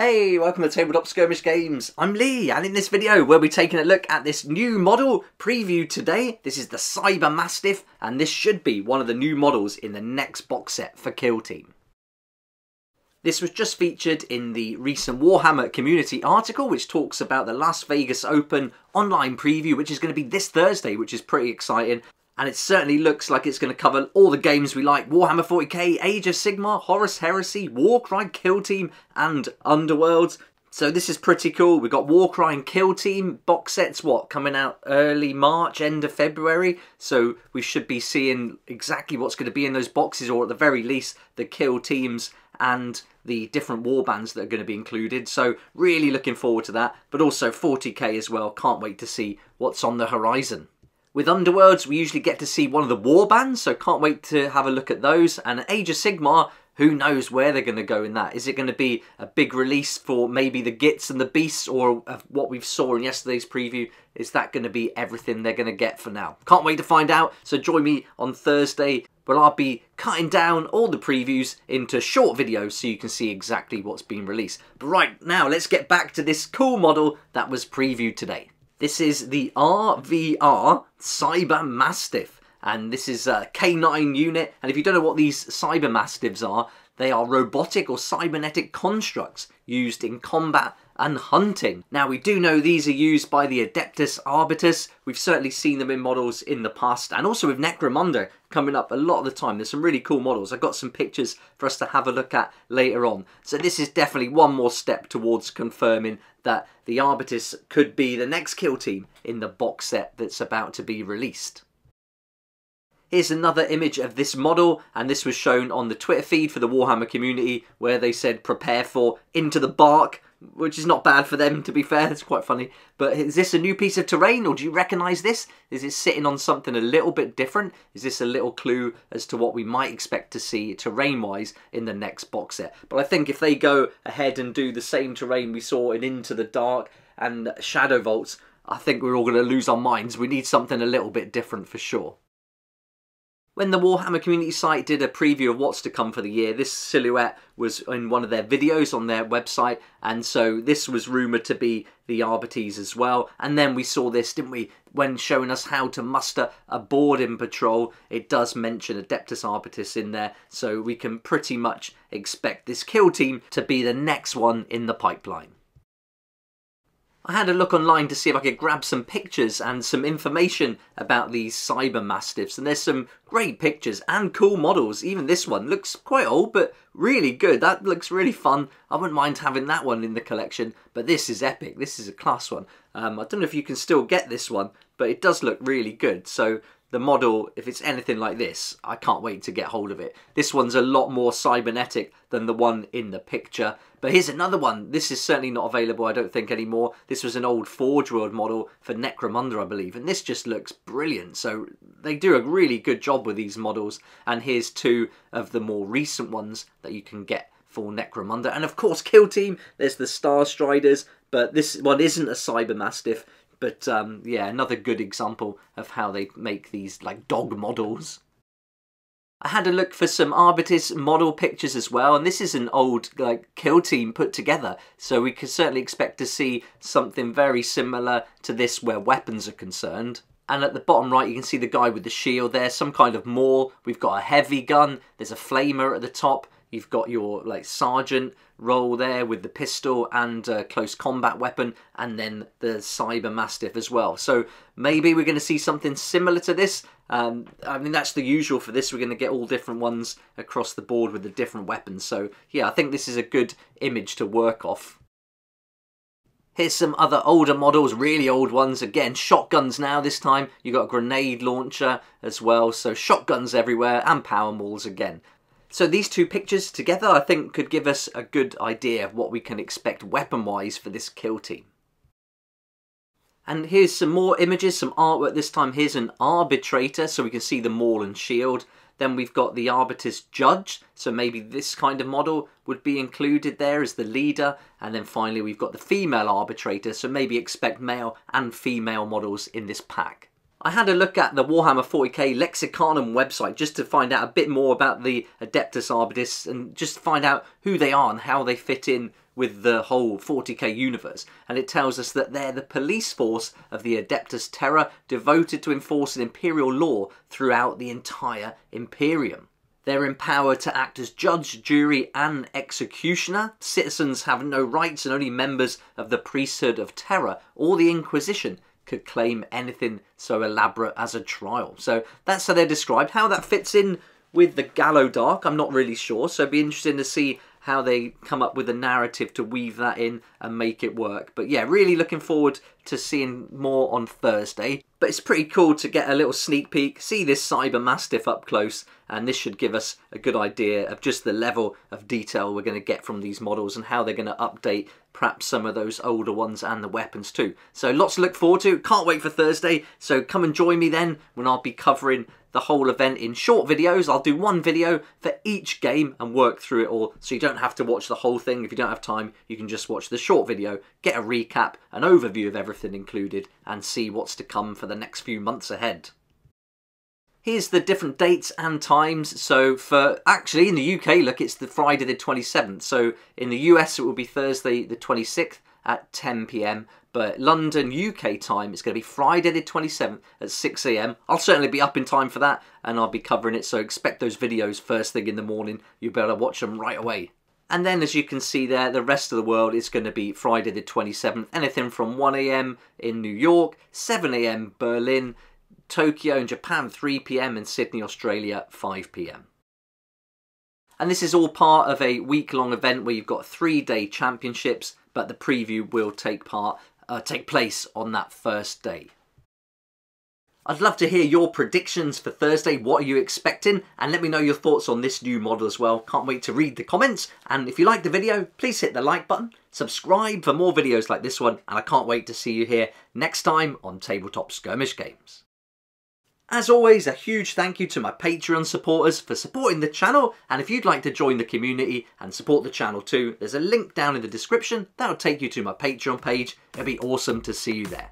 Hey, welcome to Tabletop Skirmish Games. I'm Lee, and in this video we'll be taking a look at this new model preview today. This is the Cyber Mastiff, and this should be one of the new models in the next box set for Kill Team. This was just featured in the recent Warhammer community article, which talks about the Las Vegas Open online preview, which is going to be this Thursday, which is pretty exciting and it certainly looks like it's going to cover all the games we like Warhammer 40k, Age of Sigmar, Horus Heresy, Warcry, Kill Team, and Underworlds. So this is pretty cool. We've got Warcry and Kill Team box sets, what, coming out early March, end of February. So we should be seeing exactly what's going to be in those boxes, or at the very least, the Kill Teams and the different warbands that are going to be included. So really looking forward to that. But also 40k as well. Can't wait to see what's on the horizon. With Underworlds, we usually get to see one of the war bands, so can't wait to have a look at those. And Age of Sigmar, who knows where they're going to go in that? Is it going to be a big release for maybe the Gits and the Beasts, or what we saw in yesterday's preview? Is that going to be everything they're going to get for now? Can't wait to find out. So join me on Thursday where I'll be cutting down all the previews into short videos so you can see exactly what's been released. But right now, let's get back to this cool model that was previewed today. This is the RVR Cyber Mastiff, and this is a K9 unit. And if you don't know what these Cyber Mastiffs are, they are robotic or cybernetic constructs used in combat and hunting. Now we do know these are used by the Adeptus Arbites. We've certainly seen them in models in the past and also with Necromunda coming up a lot of the time. There's some really cool models. I've got some pictures for us to have a look at later on. So this is definitely one more step towards confirming that the Arbitus could be the next kill team in the box set that's about to be released. Here's another image of this model, and this was shown on the Twitter feed for the Warhammer community, where they said prepare for Into the Bark, which is not bad for them, to be fair. It's quite funny. But is this a new piece of terrain, or do you recognise this? Is it sitting on something a little bit different? Is this a little clue as to what we might expect to see terrain-wise in the next box set? But I think if they go ahead and do the same terrain we saw in Into the Dark and Shadowvaults, I think we're all going to lose our minds. We need something a little bit different for sure. When the Warhammer community site did a preview of what's to come for the year, this silhouette was in one of their videos on their website, and so this was rumoured to be the Arbites as well. And then we saw this, didn't we, when showing us how to muster a boarding patrol, it does mention Adeptus Arbites in there, so we can pretty much expect this kill team to be the next one in the pipeline. I had a look online to see if I could grab some pictures and some information about these cyber mastiffs and there's some great pictures and cool models. Even this one looks quite old but really good. That looks really fun. I wouldn't mind having that one in the collection but this is epic. This is a class one. Um, I don't know if you can still get this one but it does look really good. So the model, if it's anything like this, I can't wait to get hold of it. This one's a lot more cybernetic than the one in the picture. But here's another one. This is certainly not available, I don't think, anymore. This was an old Forge World model for Necromunda, I believe. And this just looks brilliant. So they do a really good job with these models. And here's two of the more recent ones that you can get for Necromunda. And of course, Kill Team, there's the Star Striders. But this one isn't a Cyber Mastiff. But um, yeah, another good example of how they make these like dog models. I had a look for some Arbites model pictures as well, and this is an old like kill team put together, so we could certainly expect to see something very similar to this where weapons are concerned. And at the bottom right, you can see the guy with the shield there, some kind of maul. We've got a heavy gun, there's a flamer at the top, You've got your like sergeant role there with the pistol and uh, close combat weapon, and then the cyber mastiff as well. So maybe we're going to see something similar to this. Um, I mean, that's the usual for this. We're going to get all different ones across the board with the different weapons. So yeah, I think this is a good image to work off. Here's some other older models, really old ones. Again, shotguns now this time. You've got a grenade launcher as well. So shotguns everywhere and power mauls again. So these two pictures together I think could give us a good idea of what we can expect weapon-wise for this kill team. And here's some more images, some artwork this time. Here's an arbitrator, so we can see the maul and shield. Then we've got the Arbites Judge, so maybe this kind of model would be included there as the leader. And then finally we've got the female arbitrator, so maybe expect male and female models in this pack. I had a look at the Warhammer 40k Lexicanum website just to find out a bit more about the Adeptus Arbites and just find out who they are and how they fit in with the whole 40k universe, and it tells us that they're the police force of the Adeptus Terra, devoted to enforcing Imperial law throughout the entire Imperium. They're empowered to act as judge, jury, and executioner. Citizens have no rights, and only members of the priesthood of Terra or the Inquisition could claim anything so elaborate as a trial. So that's how they're described. How that fits in with the Gallowdark, I'm not really sure. So it'd be interesting to see how they come up with a narrative to weave that in and make it work. But yeah, really looking forward to seeing more on Thursday. But it's pretty cool to get a little sneak peek, see this Cyber Mastiff up close, and this should give us a good idea of just the level of detail we're going to get from these models and how they're going to update perhaps some of those older ones and the weapons too. So lots to look forward to. Can't wait for Thursday. So come and join me then when I'll be covering the whole event in short videos. I'll do one video for each game and work through it all so you don't have to watch the whole thing. If you don't have time, you can just watch the short video, get a recap, an overview of everything included, and see what's to come for the next few months ahead. Here's the different dates and times. So for actually in the UK, look, it's the Friday the 27th. So in the US, it will be Thursday the 26th at 10 p.m. But London UK time, it's going to be Friday the 27th at 6 a.m. I'll certainly be up in time for that and I'll be covering it. So expect those videos first thing in the morning. You'll be able to watch them right away. And then as you can see there, the rest of the world is going to be Friday the 27th. Anything from 1am in New York, 7am Berlin, Tokyo in Japan 3pm and Sydney, Australia 5pm. And this is all part of a week-long event where you've got three-day championships, but the preview will take part uh, take place on that first day. I'd love to hear your predictions for Thursday. What are you expecting? And let me know your thoughts on this new model as well. Can't wait to read the comments. And if you like the video, please hit the like button, subscribe for more videos like this one, and I can't wait to see you here next time on Tabletop Skirmish Games. As always, a huge thank you to my Patreon supporters for supporting the channel, and if you'd like to join the community and support the channel too, there's a link down in the description that'll take you to my Patreon page. It'd be awesome to see you there.